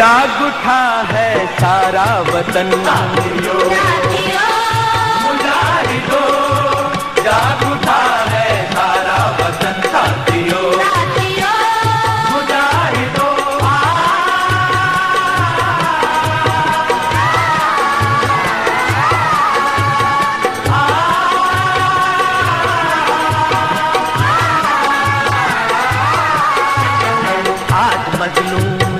जाग उठा है सारा वतन।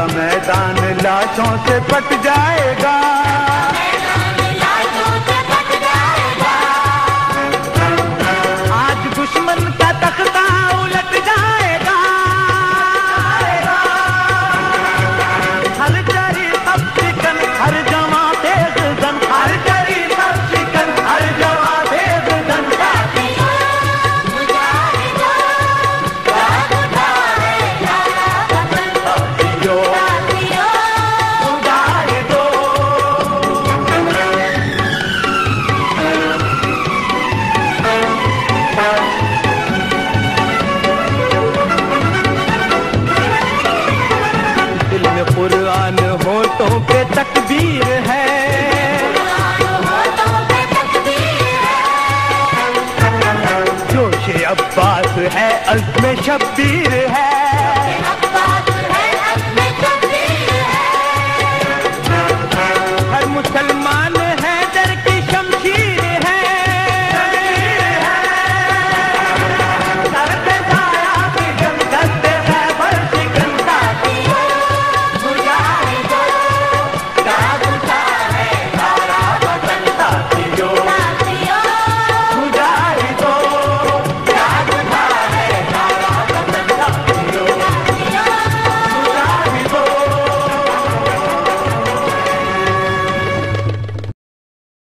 का मैदान लाशों से पट कुरान होठों पे तकबीर है। जोश अब्बास है अज़्म शब्बीर है।